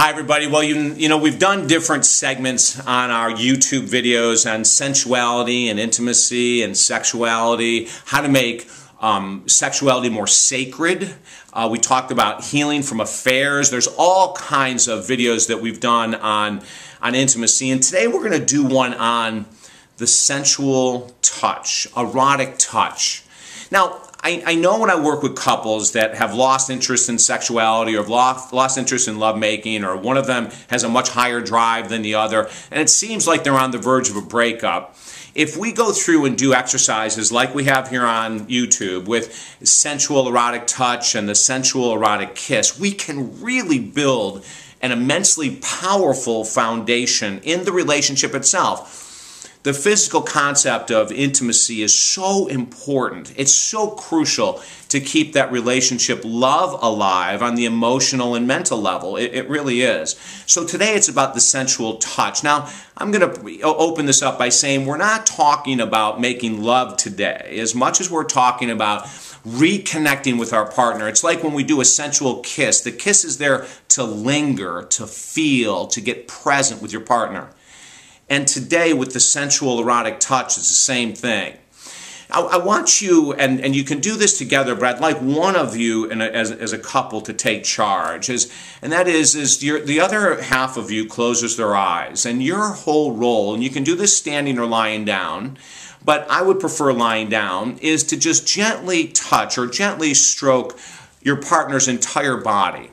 Hi everybody. Well, you, you know, we've done different segments on our YouTube videos on sensuality and intimacy and sexuality, how to make um, sexuality more sacred. Uh, we talked about healing from affairs. There's all kinds of videos that we've done on, on intimacy. And today we're going to do one on the sensual touch, erotic touch. Now, I, I know when I work with couples that have lost interest in sexuality or lost, lost interest in lovemaking, or one of them has a much higher drive than the other, and it seems like they're on the verge of a breakup. If we go through and do exercises like we have here on YouTube with sensual erotic touch and the sensual erotic kiss, we can really build an immensely powerful foundation in the relationship itself the physical concept of intimacy is so important. It's so crucial to keep that relationship love alive on the emotional and mental level. It, it really is. So today it's about the sensual touch. Now, I'm going to open this up by saying we're not talking about making love today as much as we're talking about reconnecting with our partner. It's like when we do a sensual kiss. The kiss is there to linger, to feel, to get present with your partner. And today, with the sensual erotic touch, it's the same thing. I, I want you, and, and you can do this together, but I'd like one of you a, as, as a couple to take charge. Is, and that is, is your, the other half of you closes their eyes. And your whole role, and you can do this standing or lying down, but I would prefer lying down, is to just gently touch or gently stroke your partner's entire body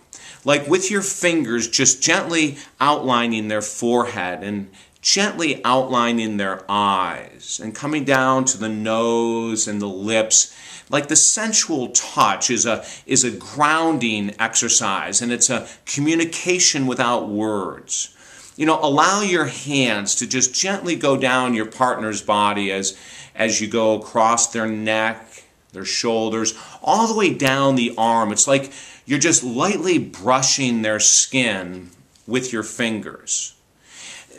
like with your fingers, just gently outlining their forehead and gently outlining their eyes and coming down to the nose and the lips. Like the sensual touch is a, is a grounding exercise and it's a communication without words. You know, allow your hands to just gently go down your partner's body as, as you go across their neck, their shoulders, all the way down the arm. It's like you're just lightly brushing their skin with your fingers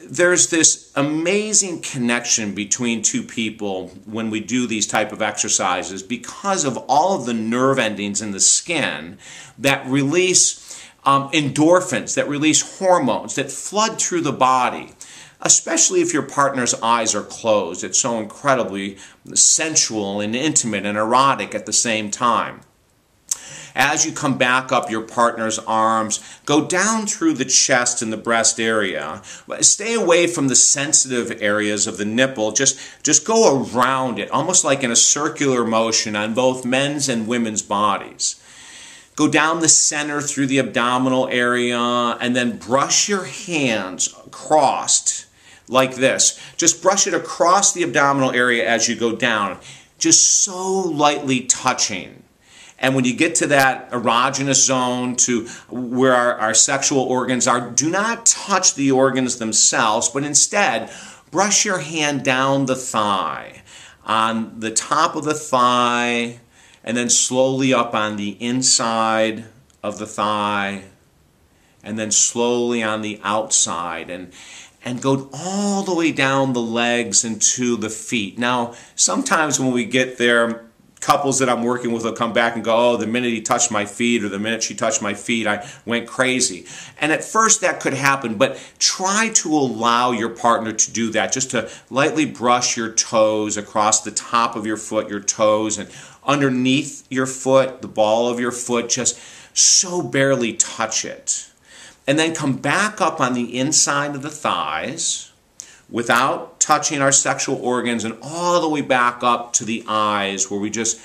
there's this amazing connection between two people when we do these type of exercises because of all of the nerve endings in the skin that release um, endorphins, that release hormones, that flood through the body. Especially if your partner's eyes are closed. It's so incredibly sensual and intimate and erotic at the same time. As you come back up your partner's arms, go down through the chest and the breast area. Stay away from the sensitive areas of the nipple. Just, just go around it, almost like in a circular motion on both men's and women's bodies. Go down the center through the abdominal area and then brush your hands crossed like this. Just brush it across the abdominal area as you go down, just so lightly touching. And when you get to that erogenous zone, to where our, our sexual organs are, do not touch the organs themselves, but instead brush your hand down the thigh, on the top of the thigh, and then slowly up on the inside of the thigh, and then slowly on the outside. And and go all the way down the legs and to the feet. Now, sometimes when we get there, couples that I'm working with will come back and go, oh, the minute he touched my feet or the minute she touched my feet, I went crazy. And at first that could happen, but try to allow your partner to do that, just to lightly brush your toes across the top of your foot, your toes, and underneath your foot, the ball of your foot, just so barely touch it. And then come back up on the inside of the thighs without touching our sexual organs and all the way back up to the eyes where we just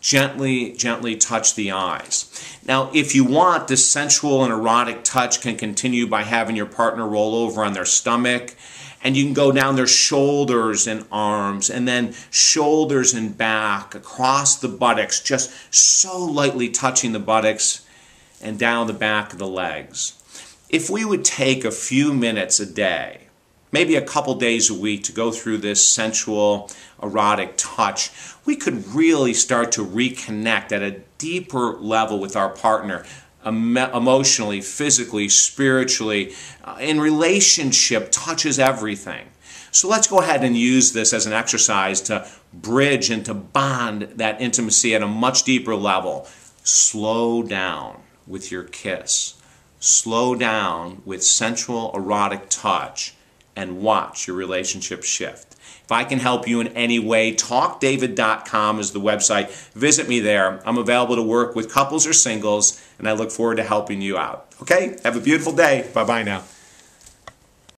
gently, gently touch the eyes. Now, if you want, this sensual and erotic touch can continue by having your partner roll over on their stomach, and you can go down their shoulders and arms, and then shoulders and back, across the buttocks, just so lightly touching the buttocks and down the back of the legs. If we would take a few minutes a day maybe a couple days a week to go through this sensual, erotic touch, we could really start to reconnect at a deeper level with our partner emotionally, physically, spiritually. Uh, in relationship, touches everything. So let's go ahead and use this as an exercise to bridge and to bond that intimacy at a much deeper level. Slow down with your kiss slow down with sensual erotic touch and watch your relationship shift. If I can help you in any way, talkdavid.com is the website. Visit me there. I'm available to work with couples or singles, and I look forward to helping you out. Okay? Have a beautiful day. Bye bye now.